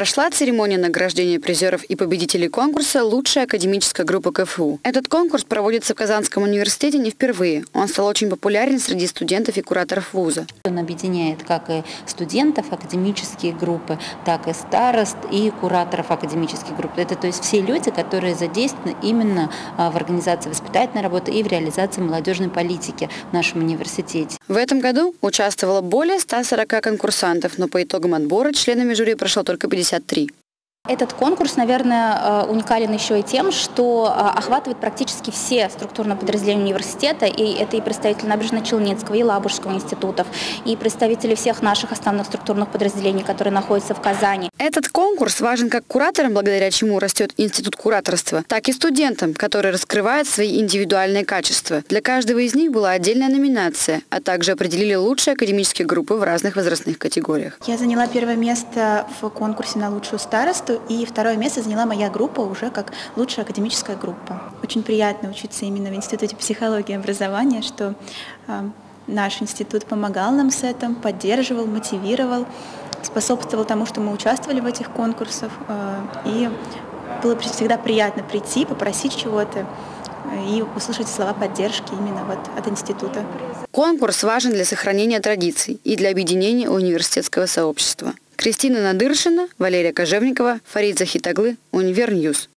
Прошла церемония награждения призеров и победителей конкурса «Лучшая академическая группа КФУ». Этот конкурс проводится в Казанском университете не впервые. Он стал очень популярен среди студентов и кураторов вуза. Он объединяет как и студентов академические группы, так и старост и кураторов академических групп. Это то есть все люди, которые задействованы именно а, в организации воспитательной работы и в реализации молодежной политики в нашем университете. В этом году участвовало более 140 конкурсантов, но по итогам отбора членами жюри прошло только 50 53. Этот конкурс, наверное, э, уникален еще и тем, что э, охватывает практически все структурные подразделения университета, и это и представители Набережно-Челнинского, и Лабужского институтов, и представители всех наших основных структурных подразделений, которые находятся в Казани. Этот конкурс важен как кураторам, благодаря чему растет институт кураторства, так и студентам, которые раскрывают свои индивидуальные качества. Для каждого из них была отдельная номинация, а также определили лучшие академические группы в разных возрастных категориях. Я заняла первое место в конкурсе на лучшую старосту и второе место заняла моя группа уже как лучшая академическая группа. Очень приятно учиться именно в Институте психологии и образования, что э, наш институт помогал нам с этим, поддерживал, мотивировал, способствовал тому, что мы участвовали в этих конкурсах, э, и было всегда приятно прийти, попросить чего-то и услышать слова поддержки именно вот от института. Конкурс важен для сохранения традиций и для объединения университетского сообщества. Кристина Надыршина, Валерия Кожевникова, Фарид Захитаглы, Univer News.